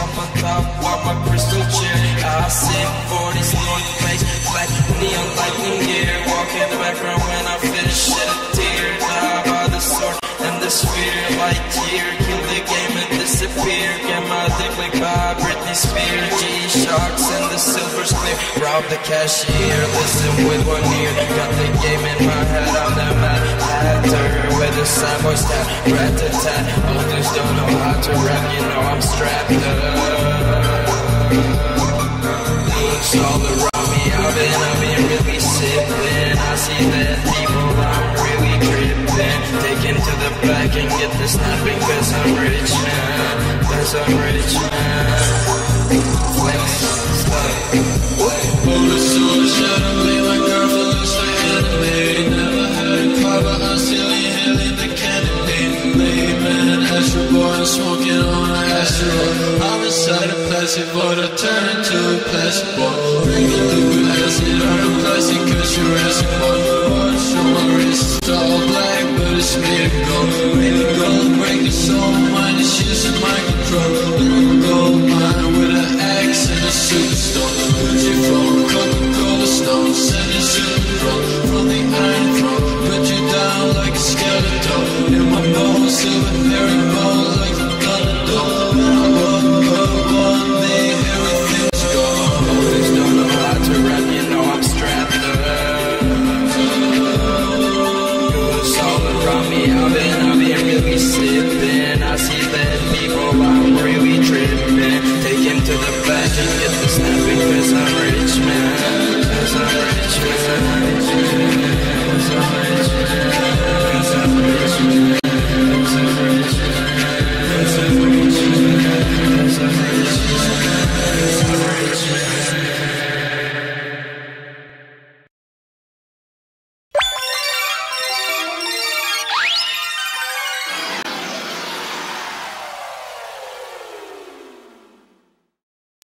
Jump on top, walk my crystal chair. I sit 40s, North Face, My by Britney Spears. G-Shocks and the silver's clear. Rob the cashier, listen with one ear. Got the game in my head, I'm the mad hatter. With a boy stab, rat-a-tat. Others don't know how to rap, you know I'm strapped up. Looks all around me, I've been, I've to the back and get the snapping, cause I'm rich, man. Cause I'm rich, man. Flex, stuff. Hold a play my girl looks like anime. Never had a car, but I'm still inhaling the canopy. Layman, Astro Boy, I'm smoking on an asteroid. I'm inside a plastic I turn into a plastic ball. Drinking liquid acid out of plastic, cause you're acid back get the cause I'm rich, man. Cause I'm rich, man.